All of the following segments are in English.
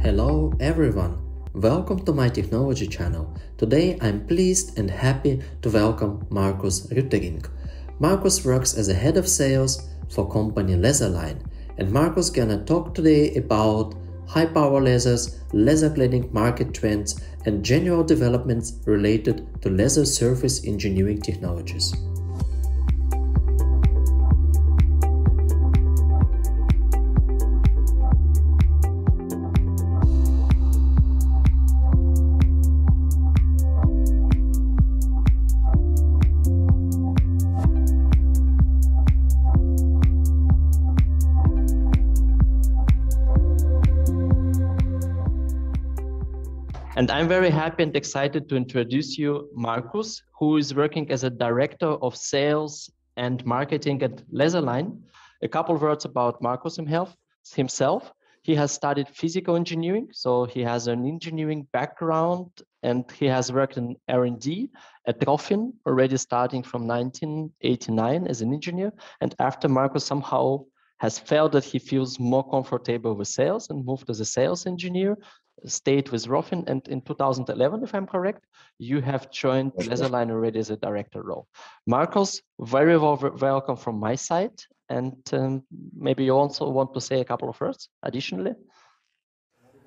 Hello everyone, welcome to my technology channel. Today I'm pleased and happy to welcome Markus Rütering. Markus works as a head of sales for company Laserline and Markus gonna talk today about high power lasers, laser cladding market trends and general developments related to laser surface engineering technologies. And I'm very happy and excited to introduce you Markus, who is working as a director of sales and marketing at Laserline. A couple of words about Markus himself. He has studied physical engineering, so he has an engineering background, and he has worked in R&D at Rofin already starting from 1989 as an engineer. And after Markus somehow has felt that he feels more comfortable with sales and moved as a sales engineer stayed with Rofin, and in 2011, if I'm correct, you have joined. Laserline already as a director role. Markus, very well, welcome from my side, and um, maybe you also want to say a couple of words additionally.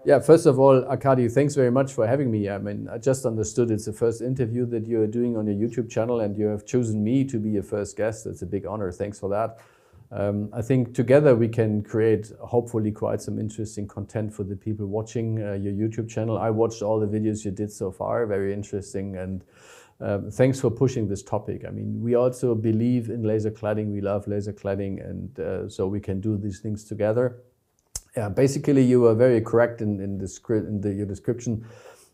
Yeah, first of all, Arkadi, thanks very much for having me. I mean, I just understood it's the first interview that you're doing on your YouTube channel, and you have chosen me to be your first guest. It's a big honor. Thanks for that. Um, I think together we can create hopefully quite some interesting content for the people watching uh, your YouTube channel. I watched all the videos you did so far, very interesting and um, thanks for pushing this topic. I mean, we also believe in laser cladding, we love laser cladding and uh, so we can do these things together. Yeah, basically you were very correct in, in, the, in the, your description.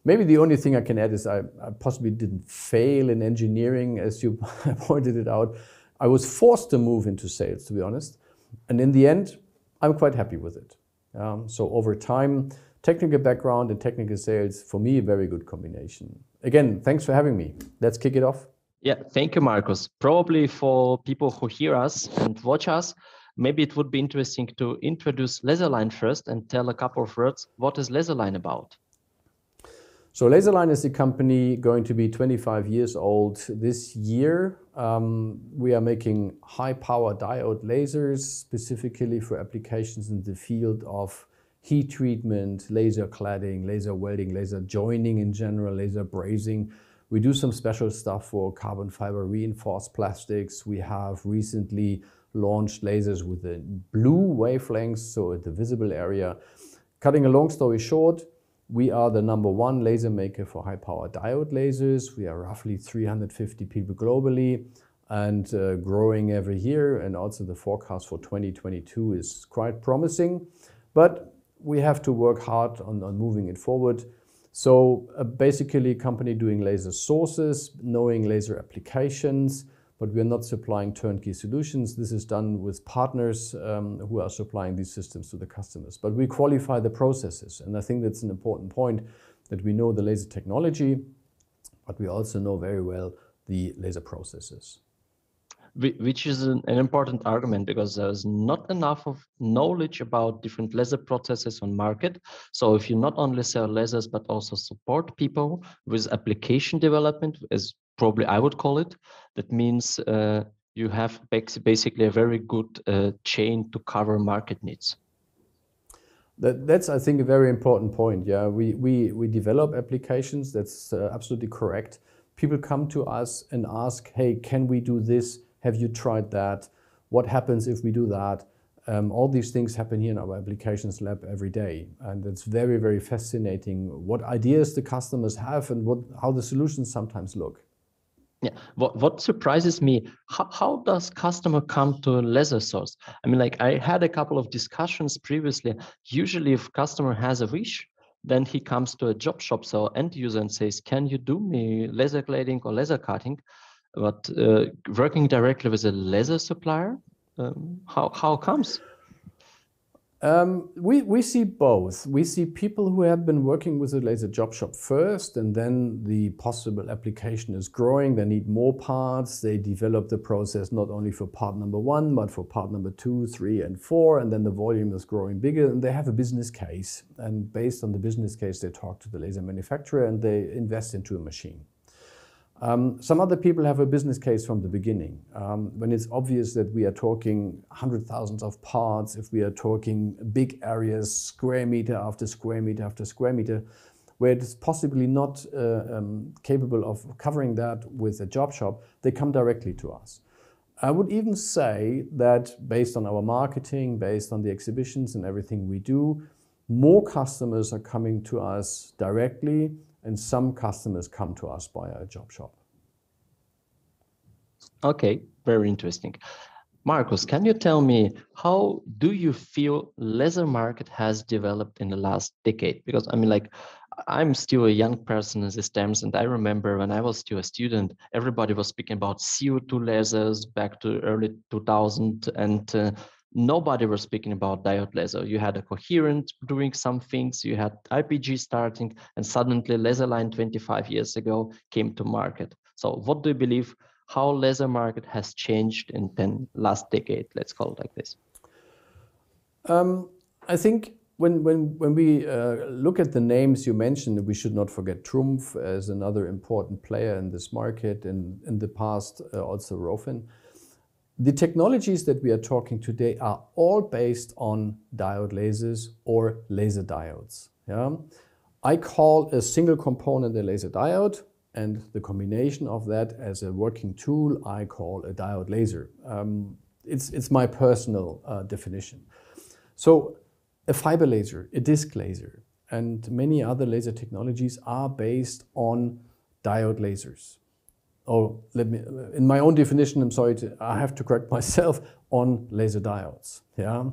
Maybe the only thing I can add is I, I possibly didn't fail in engineering as you pointed it out. I was forced to move into sales, to be honest. And in the end, I'm quite happy with it. Um, so over time, technical background and technical sales, for me, a very good combination. Again, thanks for having me. Let's kick it off. Yeah, thank you, Markus. Probably for people who hear us and watch us, maybe it would be interesting to introduce Laserline first and tell a couple of words. What is Laserline about? So Laserline is a company going to be 25 years old this year. Um, we are making high power diode lasers specifically for applications in the field of heat treatment, laser cladding, laser welding, laser joining in general, laser brazing. We do some special stuff for carbon fiber reinforced plastics. We have recently launched lasers with the blue wavelengths, so at the visible area. Cutting a long story short, we are the number one laser maker for high power diode lasers. We are roughly 350 people globally and uh, growing every year. And also the forecast for 2022 is quite promising. But we have to work hard on, on moving it forward. So uh, basically a company doing laser sources, knowing laser applications, but we are not supplying turnkey solutions. This is done with partners um, who are supplying these systems to the customers. But we qualify the processes, and I think that's an important point that we know the laser technology, but we also know very well the laser processes which is an, an, important argument because there's not enough of knowledge about different laser processes on market. So if you not only sell lasers, but also support people with application development, as probably I would call it, that means uh, you have basically a very good uh, chain to cover market needs. That, that's, I think, a very important point. Yeah, we, we, we develop applications. That's uh, absolutely correct. People come to us and ask, hey, can we do this? Have you tried that? What happens if we do that? Um, all these things happen here in our applications lab every day. And it's very, very fascinating what ideas the customers have and what, how the solutions sometimes look. Yeah, what, what surprises me, how, how does customer come to a laser source? I mean, like I had a couple of discussions previously. Usually if customer has a wish, then he comes to a job shop, so end user and says, can you do me laser cladding or laser cutting? But uh, working directly with a laser supplier, um, how how comes? Um, we, we see both. We see people who have been working with the laser job shop first, and then the possible application is growing. They need more parts. They develop the process not only for part number one, but for part number two, three, and four. And then the volume is growing bigger, and they have a business case. And based on the business case, they talk to the laser manufacturer and they invest into a machine. Um, some other people have a business case from the beginning. Um, when it's obvious that we are talking hundred thousands of parts, if we are talking big areas, square meter after square meter after square meter, where it is possibly not uh, um, capable of covering that with a job shop, they come directly to us. I would even say that based on our marketing, based on the exhibitions and everything we do, more customers are coming to us directly and some customers come to us via a job shop. Okay, very interesting. Markus, can you tell me how do you feel laser market has developed in the last decade? Because I mean, like, I'm still a young person in these terms, and I remember when I was still a student, everybody was speaking about CO2 lasers back to early 2000, and uh, nobody was speaking about diode laser. You had a Coherent doing some things, you had IPG starting, and suddenly Laserline 25 years ago came to market. So what do you believe how laser market has changed in the last decade, let's call it like this? Um, I think when, when, when we uh, look at the names you mentioned, we should not forget Trumpf as another important player in this market, and in the past uh, also Rofin. The technologies that we are talking today are all based on diode lasers or laser diodes. Yeah? I call a single component a laser diode and the combination of that as a working tool I call a diode laser. Um, it's, it's my personal uh, definition. So a fiber laser, a disc laser, and many other laser technologies are based on diode lasers or let me, in my own definition, I'm sorry, to, I have to correct myself, on laser diodes. Yeah.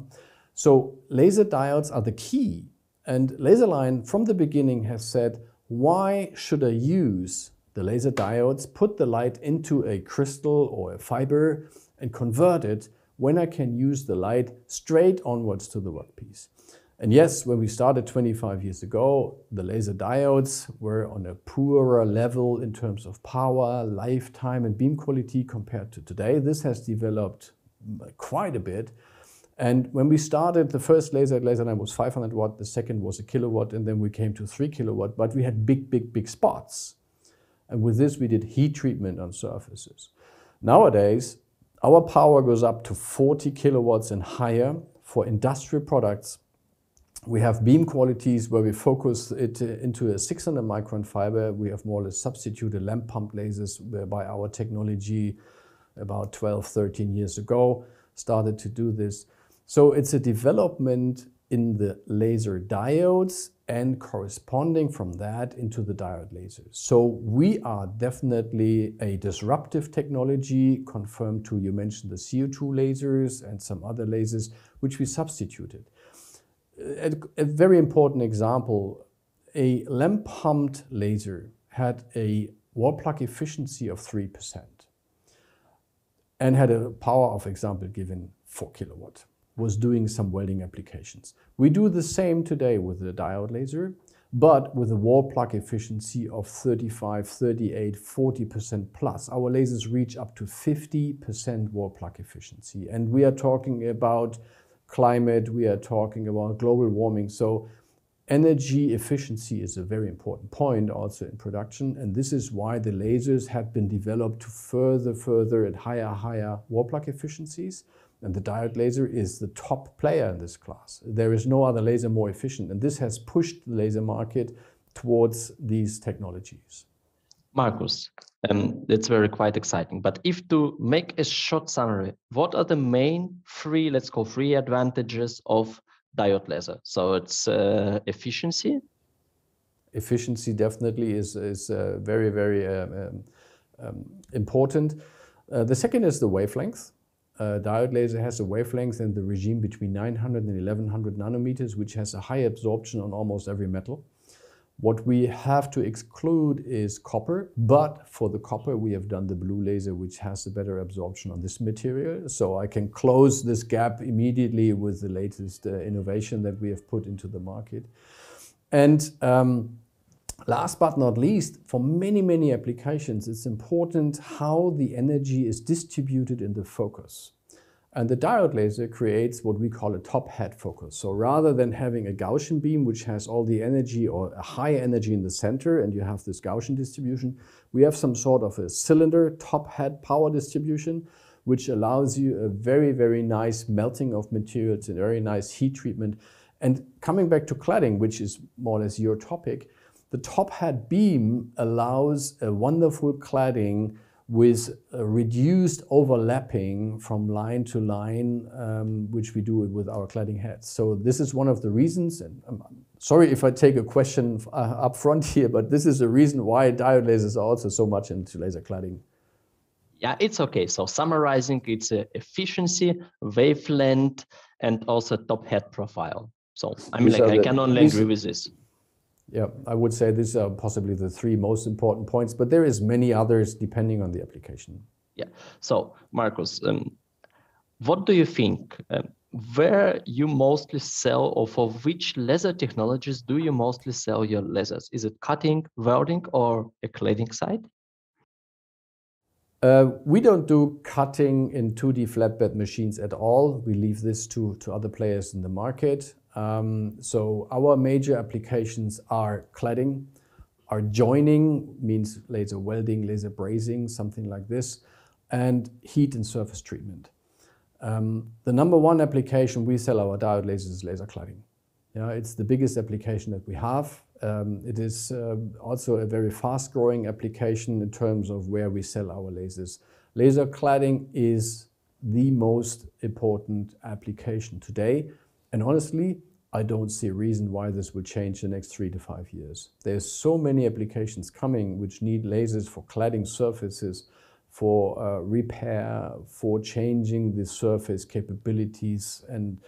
So laser diodes are the key. And Laserline from the beginning has said, why should I use the laser diodes, put the light into a crystal or a fiber and convert it when I can use the light straight onwards to the workpiece. And yes, when we started 25 years ago, the laser diodes were on a poorer level in terms of power, lifetime, and beam quality compared to today. This has developed mm, quite a bit. And when we started, the first laser Laserline was 500 watt, the second was a kilowatt, and then we came to three kilowatt, but we had big, big, big spots. And with this, we did heat treatment on surfaces. Nowadays, our power goes up to 40 kilowatts and higher for industrial products we have beam qualities where we focus it uh, into a 600 micron fiber. We have more or less substituted lamp pump lasers by our technology about 12, 13 years ago, started to do this. So it's a development in the laser diodes and corresponding from that into the diode lasers. So we are definitely a disruptive technology confirmed to, you mentioned the CO2 lasers and some other lasers, which we substituted a, a very important example, a lamp pumped laser had a wall plug efficiency of 3% and had a power of example given 4 kilowatt, was doing some welding applications. We do the same today with the diode laser, but with a wall plug efficiency of 35, 38, 40% plus. Our lasers reach up to 50% wall plug efficiency. And we are talking about climate, we are talking about global warming. So energy efficiency is a very important point also in production. And this is why the lasers have been developed to further, further at higher, higher plug efficiencies. And the diode laser is the top player in this class. There is no other laser more efficient. And this has pushed the laser market towards these technologies. Markus, um, it's very quite exciting. But if to make a short summary, what are the main three, let's call three advantages of diode laser? So it's uh, efficiency. Efficiency definitely is is uh, very very um, um, um important. Uh, the second is the wavelength. Uh, diode laser has a wavelength in the regime between 900 and 1100 nanometers, which has a high absorption on almost every metal. What we have to exclude is copper, but for the copper, we have done the blue laser, which has a better absorption on this material. So I can close this gap immediately with the latest uh, innovation that we have put into the market. And um, last but not least, for many, many applications, it's important how the energy is distributed in the focus. And the diode laser creates what we call a top hat focus. So rather than having a Gaussian beam, which has all the energy or a high energy in the center, and you have this Gaussian distribution, we have some sort of a cylinder top hat power distribution, which allows you a very, very nice melting of materials and very nice heat treatment. And coming back to cladding, which is more or less your topic, the top hat beam allows a wonderful cladding with reduced overlapping from line to line, um, which we do with our cladding heads. So this is one of the reasons, and I'm sorry if I take a question uh, up front here, but this is the reason why diode lasers are also so much into laser cladding. Yeah, it's okay. So summarizing, it's efficiency, wavelength, and also top hat profile. So I mean, like I can only agree with this. Yeah, I would say these are possibly the three most important points, but there is many others depending on the application. Yeah. So, Markus, um, what do you think? Um, where you mostly sell, or for which laser technologies do you mostly sell your lasers? Is it cutting, welding, or a cladding side? Uh, we don't do cutting in 2D flatbed machines at all. We leave this to, to other players in the market. Um, so our major applications are cladding, are joining, means laser welding, laser brazing, something like this, and heat and surface treatment. Um, the number one application we sell our diode lasers is laser cladding. Yeah, it's the biggest application that we have. Um, it is uh, also a very fast growing application in terms of where we sell our lasers. Laser cladding is the most important application today and honestly, I don't see a reason why this would change the next three to five years. There's so many applications coming which need lasers for cladding surfaces, for uh, repair, for changing the surface capabilities and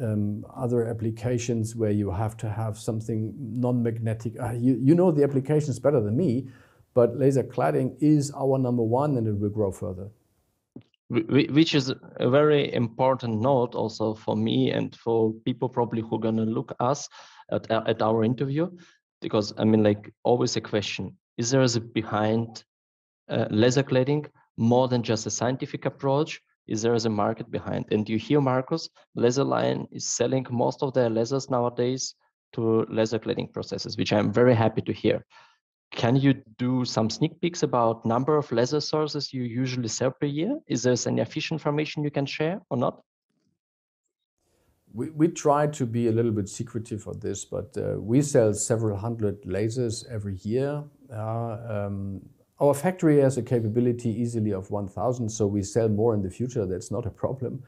um, other applications where you have to have something non-magnetic. Uh, you, you know the applications better than me, but laser cladding is our number one and it will grow further which is a very important note also for me and for people probably who are going to look us at, at our interview because i mean like always a question is there a behind uh, laser cladding more than just a scientific approach? Is there a market behind? And you hear Markus laserline is selling most of their lasers nowadays to laser cladding processes which i'm very happy to hear can you do some sneak peeks about number of laser sources you usually sell per year? Is there any official information you can share or not? We, we try to be a little bit secretive on this, but uh, we sell several hundred lasers every year. Uh, um, our factory has a capability easily of 1,000, so we sell more in the future. That's not a problem.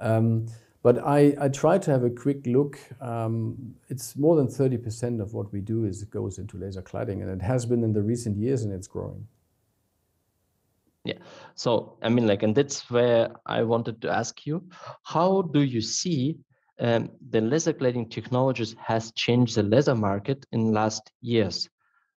Um, but I, I try to have a quick look. Um, it's more than 30% of what we do is goes into laser cladding, and it has been in the recent years, and it's growing. Yeah. So I mean, like, and that's where I wanted to ask you: How do you see um, the laser cladding technologies has changed the laser market in last years?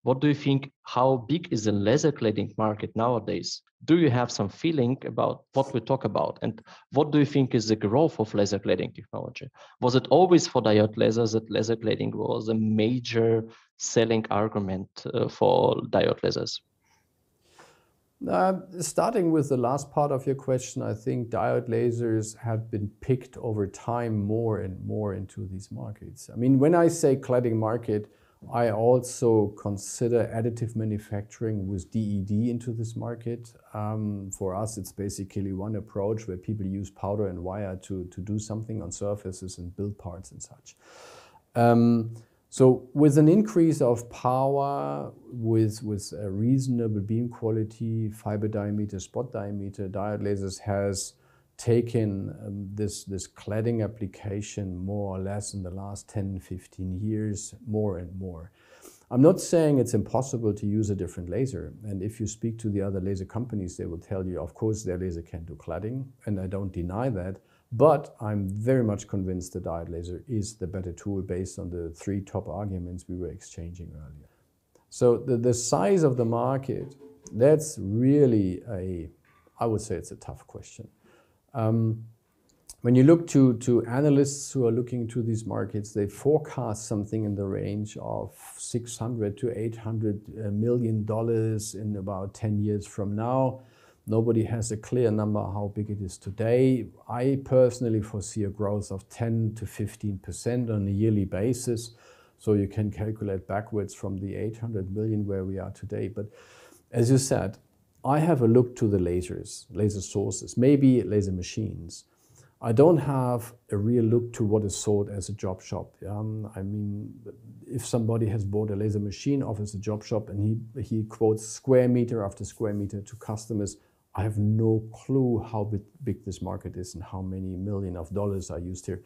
What do you think? How big is the laser cladding market nowadays? Do you have some feeling about what we talk about? And what do you think is the growth of laser cladding technology? Was it always for diode lasers that laser cladding was a major selling argument uh, for diode lasers? Uh, starting with the last part of your question, I think diode lasers have been picked over time more and more into these markets. I mean, when I say cladding market, I also consider additive manufacturing with DED into this market. Um, for us, it's basically one approach where people use powder and wire to, to do something on surfaces and build parts and such. Um, so with an increase of power, with, with a reasonable beam quality, fiber diameter, spot diameter, diode lasers has taken um, this, this cladding application more or less in the last 10, 15 years, more and more. I'm not saying it's impossible to use a different laser. And if you speak to the other laser companies, they will tell you, of course, their laser can do cladding, and I don't deny that. But I'm very much convinced the diode laser is the better tool based on the three top arguments we were exchanging earlier. So the, the size of the market, that's really a, I would say it's a tough question. Um, when you look to, to analysts who are looking to these markets, they forecast something in the range of 600 to 800 uh, million dollars in about 10 years from now. Nobody has a clear number how big it is today. I personally foresee a growth of 10 to 15% on a yearly basis. So you can calculate backwards from the 800 million where we are today. But as you said, I have a look to the lasers, laser sources, maybe laser machines. I don't have a real look to what is sold as a job shop. Um, I mean, if somebody has bought a laser machine off as a job shop and he, he quotes square meter after square meter to customers, I have no clue how big, big this market is and how many million of dollars are used here.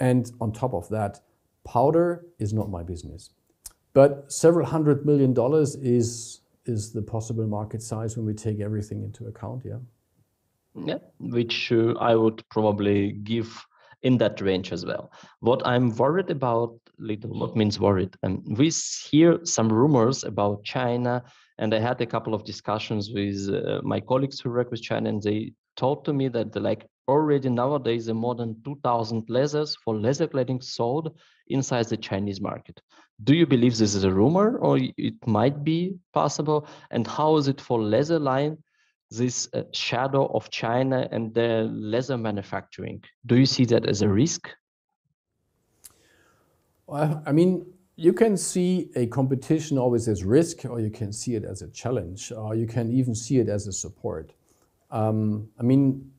And on top of that, powder is not my business. But several hundred million dollars is, is the possible market size when we take everything into account, yeah. Yeah, which uh, I would probably give in that range as well. What I'm worried about, little, what means worried? And we hear some rumors about China, and I had a couple of discussions with uh, my colleagues who work with China, and they told to me that like already nowadays there are more than 2,000 lasers for laser cladding sold inside the Chinese market. Do you believe this is a rumor, or it might be possible? And how is it for Laserline? this uh, shadow of China and the laser manufacturing. Do you see that as a risk? Well, I mean, you can see a competition always as risk, or you can see it as a challenge, or you can even see it as a support. Um, I mean,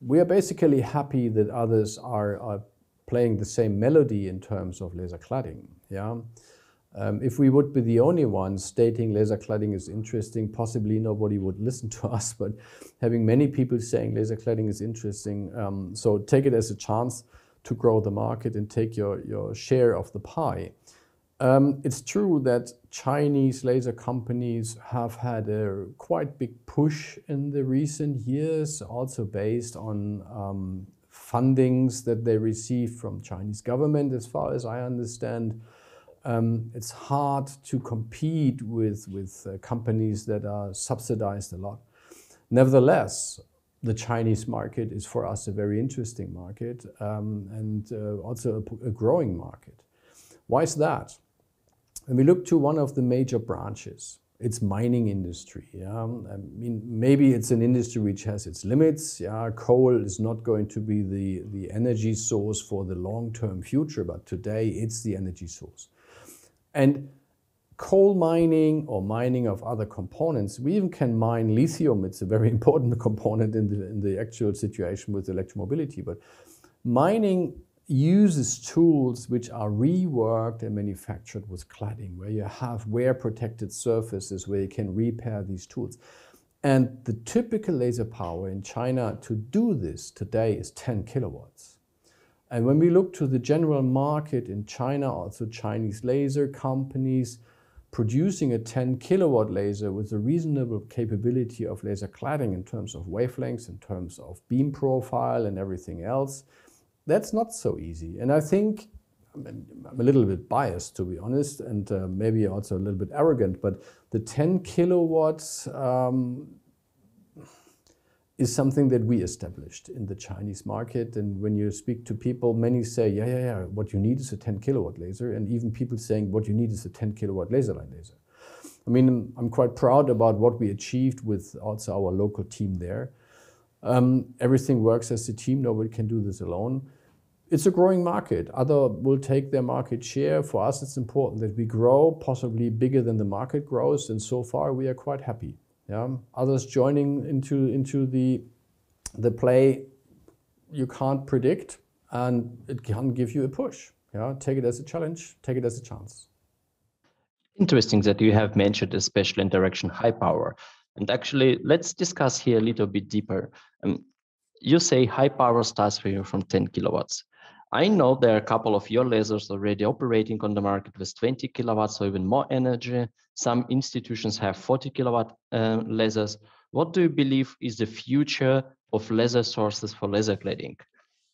we are basically happy that others are, are playing the same melody in terms of laser cladding. Yeah. Um, if we would be the only ones stating laser cladding is interesting, possibly nobody would listen to us, but having many people saying laser cladding is interesting, um, so take it as a chance to grow the market and take your, your share of the pie. Um, it's true that Chinese laser companies have had a quite big push in the recent years, also based on um, fundings that they received from Chinese government, as far as I understand um, it's hard to compete with, with uh, companies that are subsidized a lot. Nevertheless, the Chinese market is for us a very interesting market um, and uh, also a, a, growing market. Why is that? When we look to one of the major branches, it's mining industry. Yeah? I mean, maybe it's an industry which has its limits. Yeah? Coal is not going to be the, the energy source for the long-term future, but today it's the energy source. And coal mining or mining of other components, we even can mine lithium. It's a very important component in the, in the actual situation with electromobility. But mining uses tools which are reworked and manufactured with cladding, where you have wear protected surfaces where you can repair these tools. And the typical laser power in China to do this today is 10 kilowatts. And when we look to the general market in China, also Chinese laser companies producing a 10 kilowatt laser with a reasonable capability of laser cladding in terms of wavelengths, in terms of beam profile and everything else, that's not so easy. And I think I'm a little bit biased, to be honest, and uh, maybe also a little bit arrogant, but the 10 kilowatts um, is something that we established in the Chinese market. And when you speak to people, many say, yeah, yeah, yeah, what you need is a 10 kilowatt laser. And even people saying what you need is a 10 kilowatt Laserline laser. I mean, I'm quite proud about what we achieved with also our local team there. Um, everything works as a team. Nobody can do this alone. It's a growing market. Other will take their market share. For us, it's important that we grow, possibly bigger than the market grows. And so far, we are quite happy. Yeah, others joining into into the the play you can't predict, and it can give you a push. Yeah, take it as a challenge, take it as a chance. Interesting that you have mentioned especially in direction high power. And actually, let's discuss here a little bit deeper. Um, you say high power starts for you from 10 kilowatts. I know there are a couple of your lasers already operating on the market with 20 kilowatts or even more energy. Some institutions have 40 kilowatt uh, lasers. What do you believe is the future of laser sources for laser cladding?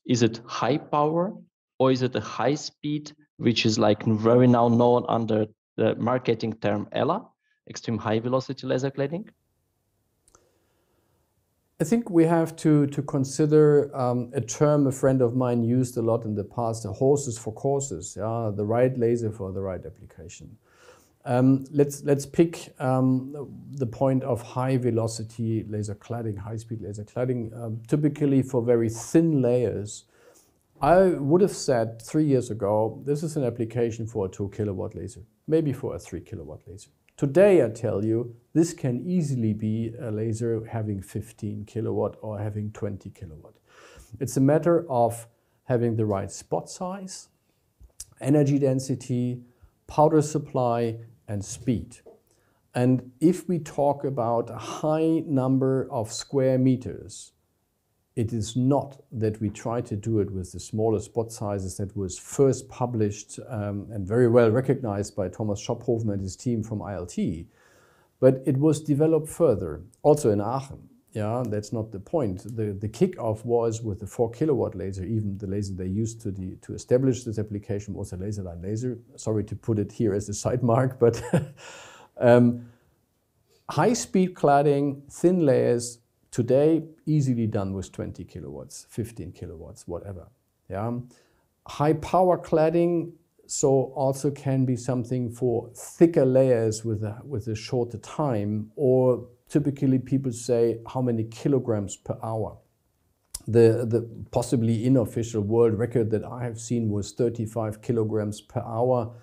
Is it high power or is it a high speed, which is like very now known under the marketing term EHLA, extreme high velocity laser cladding? I think we have to, to consider um, a term a friend of mine used a lot in the past, the horses for courses, yeah, the right laser for the right application. Um, let's, let's pick um, the point of high velocity laser cladding, high speed laser cladding. Um, typically for very thin layers, I would have said three years ago, this is an application for a two kilowatt laser, maybe for a three kilowatt laser. Today, I tell you, this can easily be a laser having 15 kilowatt or having 20 kilowatt. It's a matter of having the right spot size, energy density, powder supply, and speed. And if we talk about a high number of square meters, it is not that we try to do it with the smaller spot sizes that was first published um, and very well recognized by Thomas Schopphoven and his team from ILT, but it was developed further, also in Aachen. Yeah, that's not the point. The, the kickoff was with the four kilowatt laser, even the laser they used to, the, to establish this application was a Laserline laser. Sorry to put it here as a side mark, but um, high speed cladding, thin layers, Today, easily done with 20 kilowatts, 15 kilowatts, whatever. Yeah. High power cladding, so also can be something for thicker layers with a, with a shorter time, or typically people say how many kilograms per hour. The, the possibly unofficial world record that I have seen was 35 kilograms per hour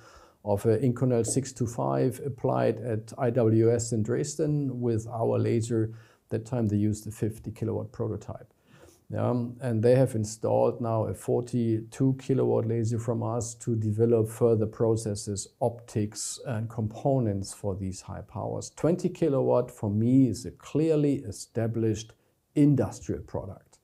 of an Inconel 625 applied at IWS in Dresden with our laser that time they used a 50 kilowatt prototype. Um, and they have installed now a 42 kilowatt laser from us to develop further processes, optics, and components for these high powers. 20 kilowatt for me is a clearly established industrial product.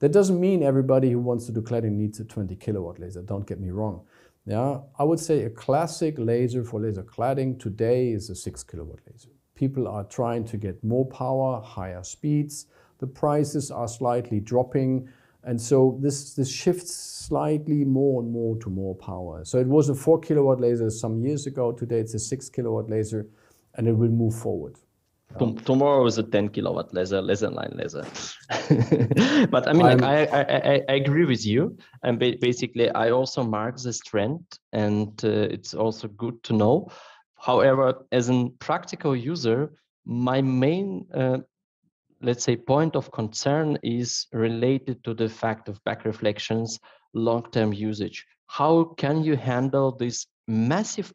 That doesn't mean everybody who wants to do cladding needs a 20 kilowatt laser, don't get me wrong. Yeah, I would say a classic laser for laser cladding today is a 6 kilowatt laser. People are trying to get more power, higher speeds. The prices are slightly dropping. And so this, this shifts slightly more and more to more power. So it was a four kilowatt laser some years ago. Today it's a six kilowatt laser and it will move forward. Um, Tomorrow is a 10 kilowatt laser, Laserline laser. but I mean, like, I, I, I, agree with you. And basically, I also mark this trend, and uh, it's also good to know However, as a practical user, my main, uh, let's say, point of concern is related to the fact of back reflections, long-term usage. How can you handle this massive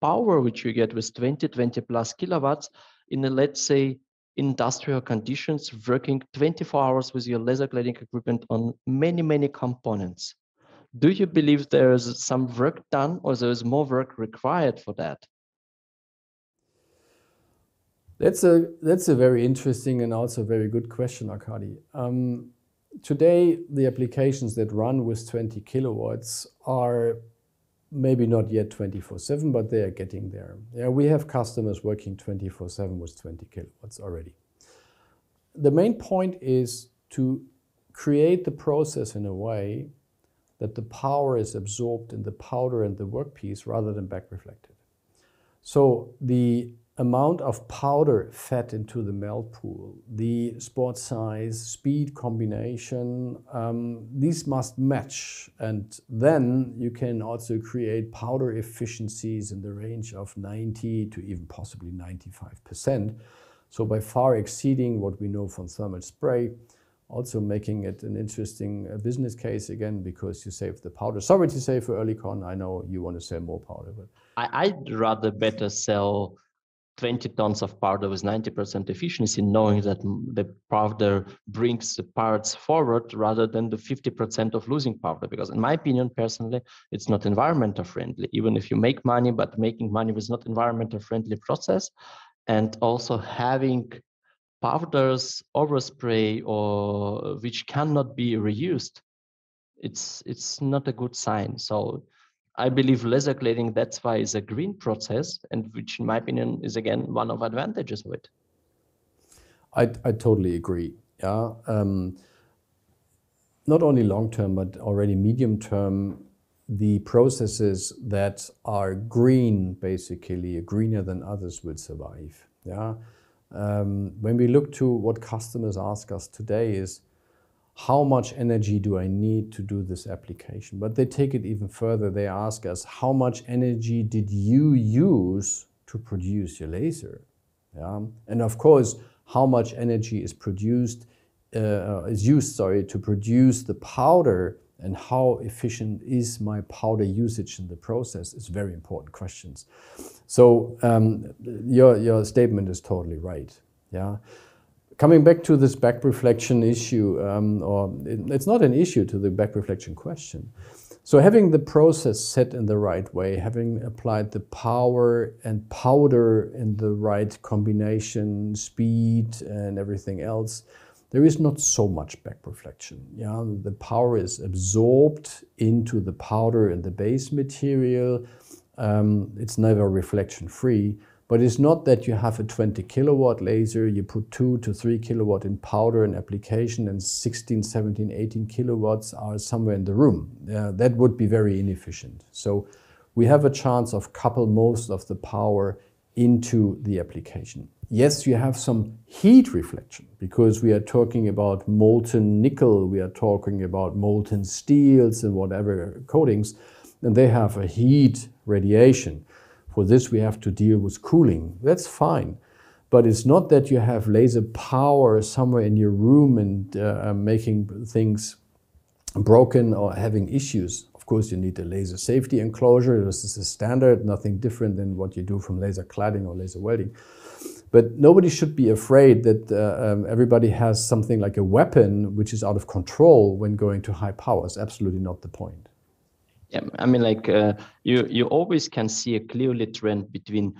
power which you get with 20, 20 plus kilowatts in a, let's say, industrial conditions, working 24 hours with your laser cladding equipment on many, many components? Do you believe there is some work done or there is more work required for that? That's a, that's a very interesting and also very good question, Arkadi. Um, today, the applications that run with 20 kilowatts are maybe not yet 24-7, but they are getting there. Yeah, we have customers working 24-7 with 20 kilowatts already. The main point is to create the process in a way that the power is absorbed in the powder and the workpiece rather than back reflected. So the amount of powder fed into the melt pool, the spot size, speed combination, um, these must match. And then you can also create powder efficiencies in the range of 90 to even possibly 95%. So by far exceeding what we know from thermal spray, also making it an interesting uh, business case again because you save the powder. Sorry to say for Oerlikon, I know you want to sell more powder, but I'd rather better sell 20 tons of powder with 90% efficiency, knowing that the powder brings the parts forward rather than the 50% of losing powder. Because in my opinion, personally, it's not environmental friendly. Even if you make money, but making money with not environmental friendly process, and also having powders overspray or which cannot be reused, it's it's not a good sign. So I believe laser cladding, that's why is a green process, and which in my opinion is again one of advantages of it. I, I totally agree. Yeah. Um, not only long term, but already medium term, the processes that are green, basically greener than others, will survive. Yeah. Um, when we look to what customers ask us today is, how much energy do I need to do this application? But they take it even further. They ask us, how much energy did you use to produce your laser? Yeah? And of course, how much energy is produced, uh, is used, sorry, to produce the powder and how efficient is my powder usage in the process is very important questions. So um, your, your statement is totally right. Yeah coming back to this back reflection issue, um, or it, it's not an issue to the back reflection question. So having the process set in the right way, having applied the power and powder in the right combination, speed and everything else, there is not so much back reflection. Yeah, the power is absorbed into the powder and the base material. Um, it's never reflection free. But it's not that you have a 20 kilowatt laser, you put two to three kilowatt in powder and application and 16, 17, 18 kilowatts are somewhere in the room. Uh, that would be very inefficient. So we have a chance of couple most of the power into the application. Yes, you have some heat reflection because we are talking about molten nickel, we are talking about molten steels and whatever coatings, and they have a heat radiation. For this, we have to deal with cooling. That's fine. But it's not that you have laser power somewhere in your room and uh, making things broken or having issues. Of course, you need a laser safety enclosure. This is a standard, nothing different than what you do from laser cladding or laser welding. But nobody should be afraid that uh, um, everybody has something like a weapon which is out of control when going to high powers. Absolutely not the point. Yeah, I mean, like uh, you, you always can see a clearly trend between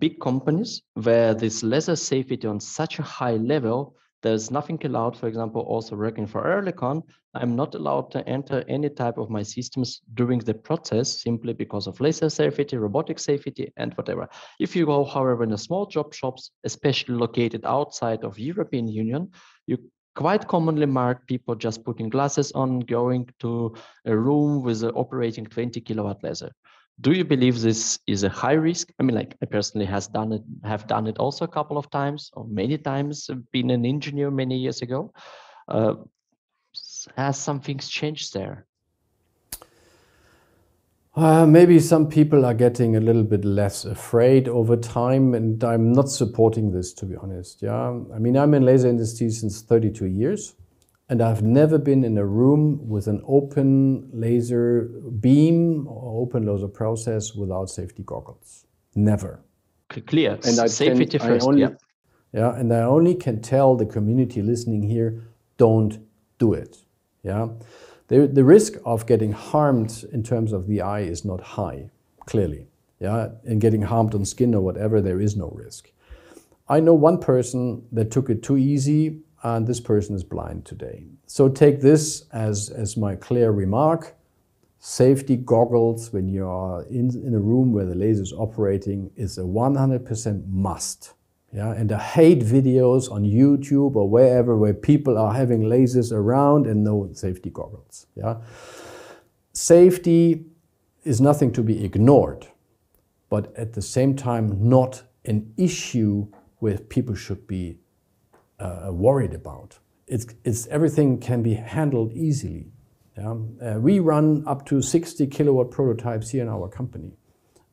big companies where this laser safety on such a high level, there's nothing allowed. For example, also working for Oerlikon, I'm not allowed to enter any type of my systems during the process simply because of laser safety, robotic safety, and whatever. If you go, however, in the small job shops, especially located outside of European Union, you quite commonly mark people just putting glasses on, going to a room with an operating 20 kilowatt laser. Do you believe this is a high risk? I mean, like I personally has done it, have done it also a couple of times or many times, been an engineer many years ago. Uh, has some things changed there? Uh, maybe some people are getting a little bit less afraid over time, and I'm not supporting this, to be honest. Yeah, I mean, I'm in laser industry since 32 years, and I've never been in a room with an open laser beam or open laser process without safety goggles. Never. Clear. And I safety can, first. I only, yeah. Yeah, and I only can tell the community listening here, don't do it. Yeah. The, the risk of getting harmed in terms of the eye is not high, clearly. Yeah, and getting harmed on skin or whatever, there is no risk. I know one person that took it too easy, and this person is blind today. So take this as, as my clear remark. Safety goggles when you are in, in a room where the laser is operating is a 100% must. Yeah, and I hate videos on YouTube or wherever where people are having lasers around and no safety goggles. Yeah, safety is nothing to be ignored, but at the same time not an issue where people should be uh, worried about. It's, it's everything can be handled easily. Yeah? Uh, we run up to 60 kilowatt prototypes here in our company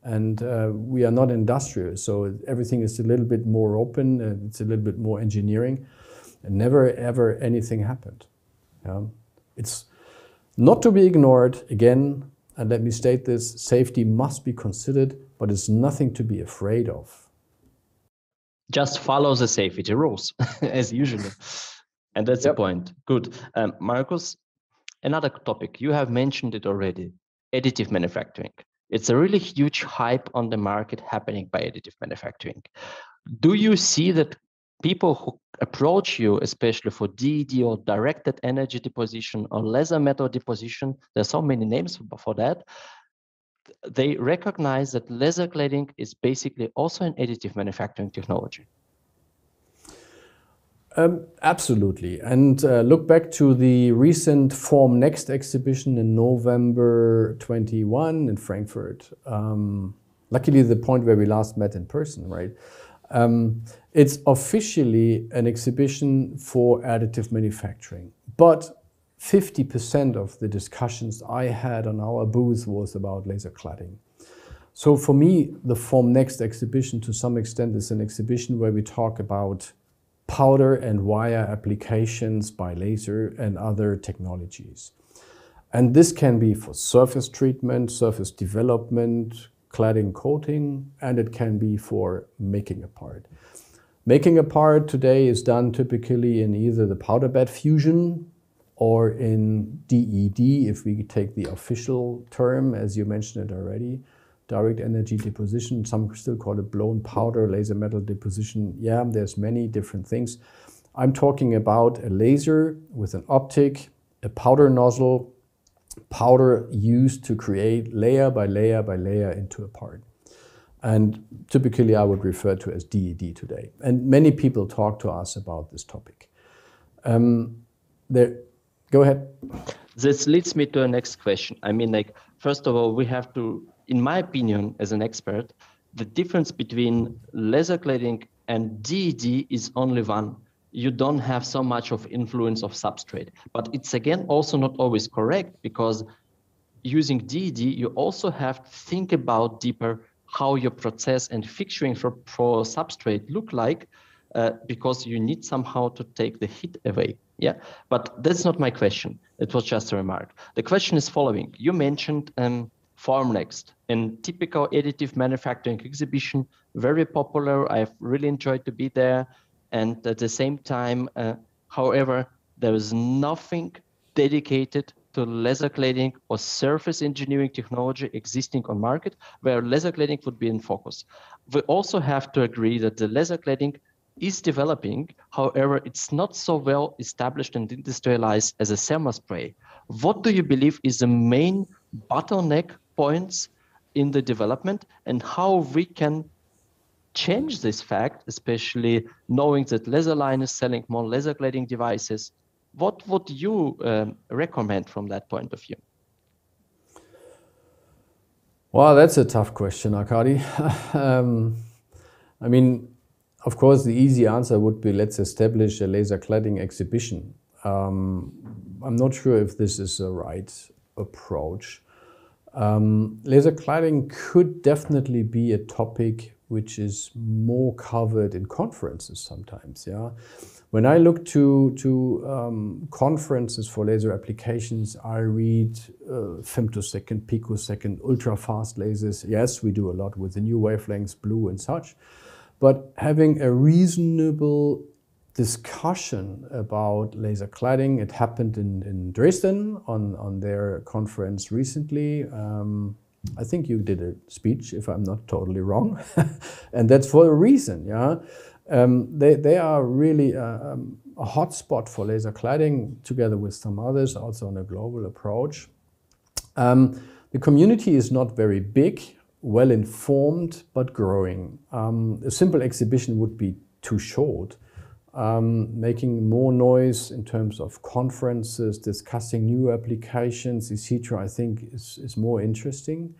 and uh, we are not industrial, so everything is a little bit more open. Uh, it's a little bit more engineering. And never ever anything happened. Yeah? It's not to be ignored. Again, and let me state this: safety must be considered, but it's nothing to be afraid of. Just follow the safety rules as usual, and that's yep. the point. Good, um, Markus. Another topic you have mentioned it already: additive manufacturing. It's a really huge hype on the market happening by additive manufacturing. Do you see that people who approach you, especially for DED or directed energy deposition or laser metal deposition, there's so many names for that, they recognize that laser cladding is basically also an additive manufacturing technology. Um, absolutely. And uh, look back to the recent Formnext exhibition in November 21 in Frankfurt. Um, luckily, the point where we last met in person, right? Um, it's officially an exhibition for additive manufacturing. But 50% of the discussions I had on our booth was about laser cladding. So for me, the Formnext exhibition to some extent is an exhibition where we talk about powder and wire applications by laser and other technologies. And this can be for surface treatment, surface development, cladding coating, and it can be for making a part. Making a part today is done typically in either the powder bed fusion or in DED, if we take the official term, as you mentioned it already, direct energy deposition. Some still call it blown powder, laser metal deposition. Yeah, there's many different things. I'm talking about a laser with an optic, a powder nozzle, powder used to create layer by layer by layer into a part. And typically I would refer to as DED today. And many people talk to us about this topic. Um, there, go ahead. This leads me to the next question. I mean, like, first of all, we have to in my opinion, as an expert, the difference between laser cladding and DED is only one. You don't have so much of influence of substrate. But it's again also not always correct because using DED, you also have to think about deeper how your process and fixturing for, for substrate look like uh, because you need somehow to take the heat away. Yeah, but that's not my question. It was just a remark. The question is following. You mentioned um, Formnext, in typical additive manufacturing exhibition, very popular. I've really enjoyed to be there. And at the same time, uh, however, there is nothing dedicated to laser cladding or surface engineering technology existing on market where laser cladding would be in focus. We also have to agree that the laser cladding is developing. However, it's not so well established and industrialized as a thermal spray. What do you believe is the main bottleneck points in the development and how we can change this fact, especially knowing that Laserline is selling more laser cladding devices. What would you um, recommend from that point of view? Well, that's a tough question, Arkadi. um, I mean, of course, the easy answer would be let's establish a laser cladding exhibition. Um, I'm not sure if this is the right approach. Um, laser cladding could definitely be a topic which is more covered in conferences sometimes. Yeah, when I look to to um, conferences for laser applications, I read uh, femtosecond, picosecond, ultra fast lasers. Yes, we do a lot with the new wavelengths, blue and such, but having a reasonable discussion about laser cladding. It happened in, in Dresden on, on their conference recently. Um, I think you did a speech, if I'm not totally wrong. and that's for a reason, yeah. Um, they, they are really uh, um, a hotspot for laser cladding together with some others, also on a global approach. Um, the community is not very big, well informed, but growing. Um, a simple exhibition would be too short um, making more noise in terms of conferences, discussing new applications, etc. I think is, is more interesting.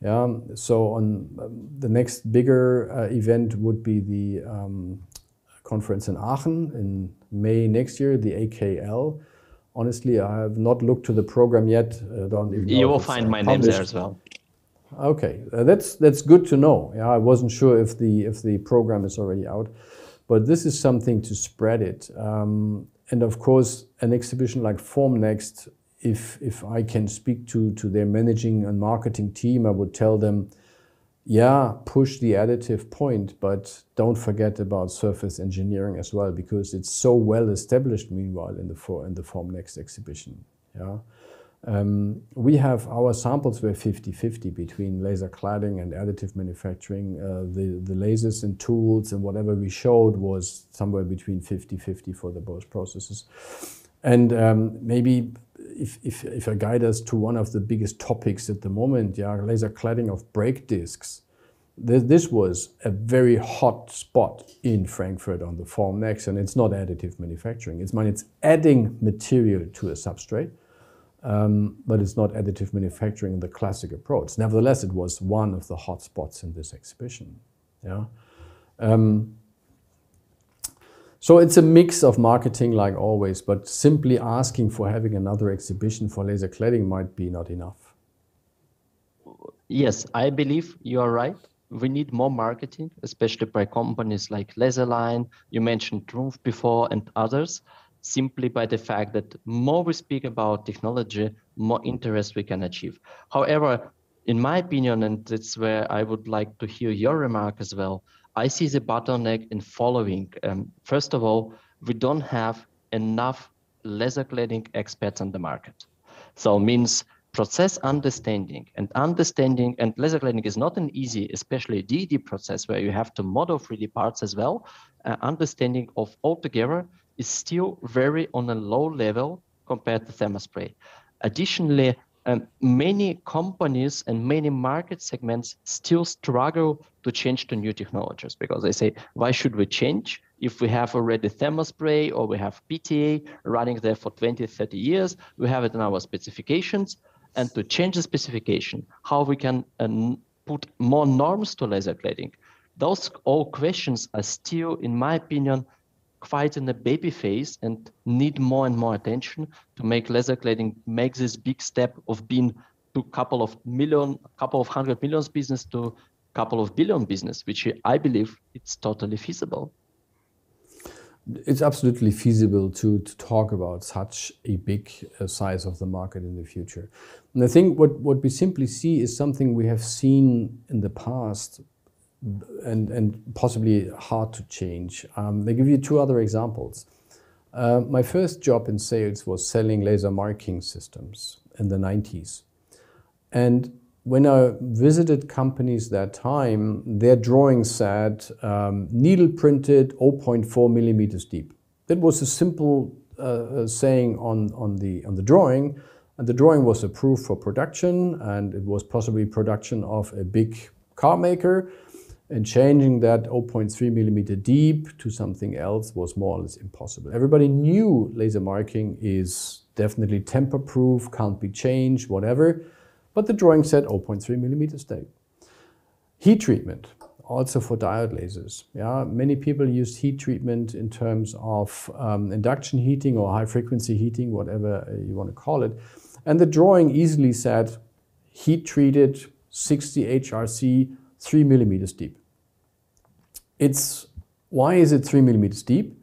Yeah, so on um, the next bigger uh, event would be the um, conference in Aachen in May next year, the AKL. Honestly, I have not looked to the program yet. Uh, don't even you will find my published. name there as well. Okay, uh, that's that's good to know. Yeah, I wasn't sure if the if the program is already out. But this is something to spread it. Um, and of course, an exhibition like Formnext, if, if I can speak to, to their managing and marketing team, I would tell them, yeah, push the additive point, but don't forget about surface engineering as well, because it's so well established meanwhile in the, for, in the Formnext exhibition. Yeah. Um, we have our samples were 50-50 between laser cladding and additive manufacturing. Uh, the, the lasers and tools and whatever we showed was somewhere between 50-50 for the both processes. And um, maybe if, if, if I guide us to one of the biggest topics at the moment, yeah, laser cladding of brake discs. this was a very hot spot in Frankfurt on the Formnext, and it's not additive manufacturing. It's, it's adding material to a substrate, um, but it's not additive manufacturing in the classic approach. Nevertheless, it was one of the hot spots in this exhibition. Yeah. Um, so it's a mix of marketing like always, but simply asking for having another exhibition for laser cladding might be not enough. Yes, I believe you are right we need more marketing, especially by companies like Laserline, you mentioned Trumpf before, and others, simply by the fact that more we speak about technology, more interest we can achieve. However, in my opinion, and that's where I would like to hear your remark as well, I see the bottleneck in following. Um, first of all, we don't have enough laser cladding experts on the market. So means process understanding and understanding and laser cladding is not an easy especially DED process where you have to model 3D parts as well uh, understanding of altogether is still very on a low level compared to thermospray additionally um, many companies and many market segments still struggle to change to new technologies because they say why should we change? If we have already thermospray or we have PTA running there for 20 30 years we have it in our specifications. And to change the specification, how we can uh, put more norms to laser cladding. Those all questions are still, in my opinion, quite in the baby phase and need more and more attention to make laser cladding make this big step of being to couple of million, couple of hundred millions business to a couple of billion business, which I believe it's totally feasible it's absolutely feasible to, to talk about such a big uh, size of the market in the future. And I think what, what we simply see is something we have seen in the past and, and possibly hard to change. Um, they give you two other examples. Uh, my first job in sales was selling laser marking systems in the 90s. And when I visited companies that time, their drawing said um, needle printed 0.4 millimeters deep. That was a simple uh, uh, saying on, on, the, on the drawing. And the drawing was approved for production, and it was possibly production of a big car maker. And changing that 0.3 millimeter deep to something else was more or less impossible. Everybody knew laser marking is definitely temper proof, can't be changed, whatever but the drawing said 0.3 millimeters deep. Heat treatment, also for diode lasers. Yeah, many people use heat treatment in terms of um, induction heating or high frequency heating, whatever uh, you want to call it. And the drawing easily said heat treated 60 HRC, three millimeters deep. It's why is it three millimeters deep?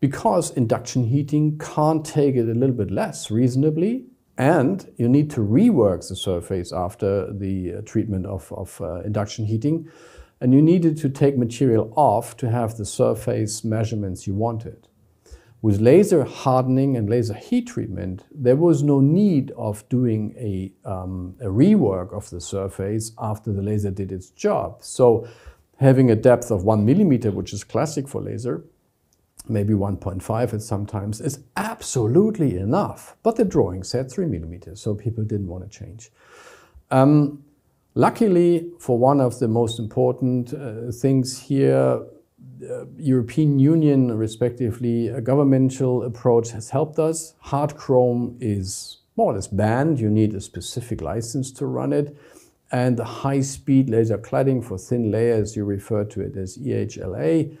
Because induction heating can't take it a little bit less reasonably and you need to rework the surface after the uh, treatment of, of uh, induction heating. And you needed to take material off to have the surface measurements you wanted. With laser hardening and laser heat treatment, there was no need of doing a, um, a rework of the surface after the laser did its job. So having a depth of one millimeter, which is classic for laser, maybe 1.5 at sometimes, is absolutely enough. But the drawing said 3 millimeters, so people didn't want to change. Um, luckily, for one of the most important uh, things here, uh, European Union, respectively, a governmental approach has helped us. Hard chrome is more or less banned. You need a specific license to run it. And the high-speed laser cladding for thin layers, you refer to it as EHLA,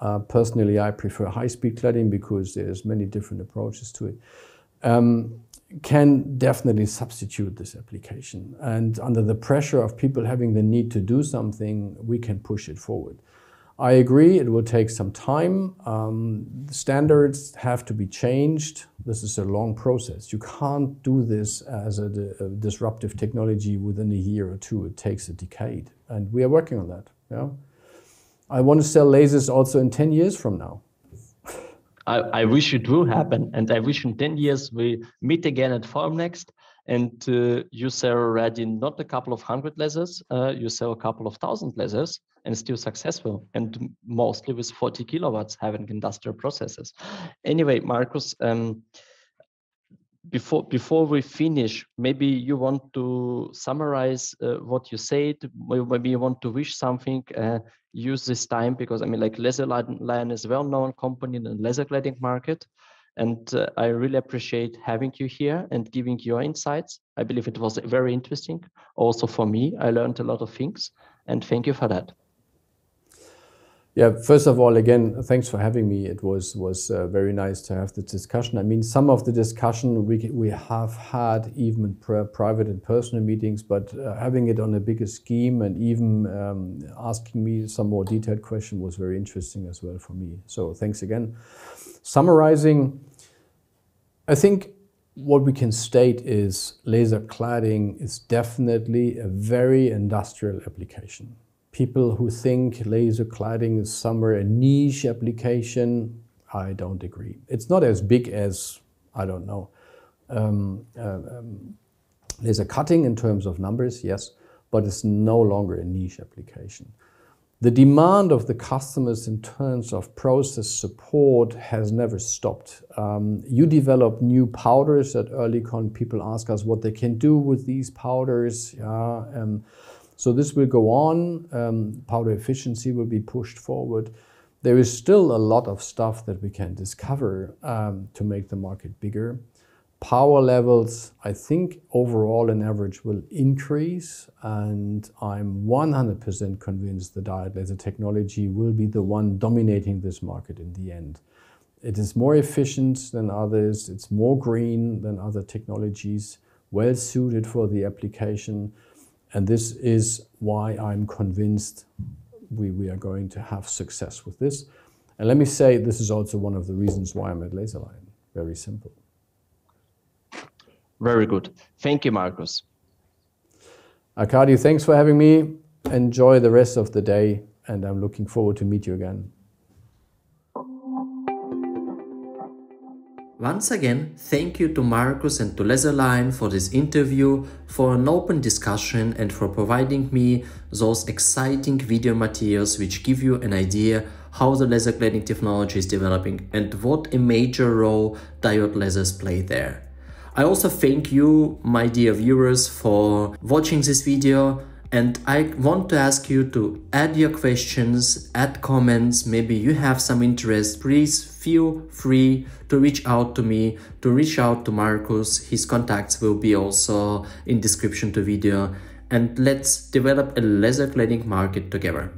uh, personally, I prefer high-speed cladding because there's many different approaches to it. Um, can definitely substitute this application. And under the pressure of people having the need to do something, we can push it forward. I agree, it will take some time. Um, standards have to be changed. This is a long process. You can't do this as a, a, disruptive technology within a year or two. It takes a decade. And we are working on that. Yeah? I want to sell lasers also in 10 years from now. I, I wish it will happen. And I wish in 10 years we meet again at Formnext and uh, you sell already not a couple of hundred lasers, uh, you sell a couple of thousand lasers and still successful and mostly with 40 kilowatts having industrial processes. Anyway, Markus, um, before before we finish, maybe you want to summarize uh, what you said. Maybe you want to wish something. Uh, use this time because I mean, like Laserline is a well-known company in the laser cladding market, and uh, I really appreciate having you here and giving your insights. I believe it was very interesting. Also for me, I learned a lot of things, and thank you for that. Yeah, first of all, again, thanks for having me. It was was uh, very nice to have the discussion. I mean, some of the discussion we we have had even in private and personal meetings, but uh, having it on a bigger scheme and even um, asking me some more detailed question was very interesting as well for me. So thanks again. Summarizing, I think what we can state is laser cladding is definitely a very industrial application people who think laser cladding is somewhere a niche application, I don't agree. It's not as big as, I don't know, um, uh, um, laser cutting in terms of numbers, yes, but it's no longer a niche application. The demand of the customers in terms of process support has never stopped. Um, you develop new powders at Oerlikon. People ask us what they can do with these powders. Yeah, um, so this will go on. Um, powder efficiency will be pushed forward. There is still a lot of stuff that we can discover um, to make the market bigger. Power levels, I think overall in average will increase and I'm 100% convinced the diode laser technology will be the one dominating this market in the end. It is more efficient than others, it's more green than other technologies, well suited for the application. And this is why I'm convinced we, we are going to have success with this. And let me say, this is also one of the reasons why I'm at Laserline. Very simple. Very good. Thank you, Markus. Arkadi, thanks for having me. Enjoy the rest of the day, and I'm looking forward to meet you again. Once again, thank you to Markus and to Laserline for this interview, for an open discussion and for providing me those exciting video materials which give you an idea how the laser cladding technology is developing and what a major role diode lasers play there. I also thank you, my dear viewers, for watching this video and I want to ask you to add your questions, add comments, maybe you have some interest, please feel free to reach out to me, to reach out to Markus. his contacts will be also in description to video and let's develop a laser cladding market together.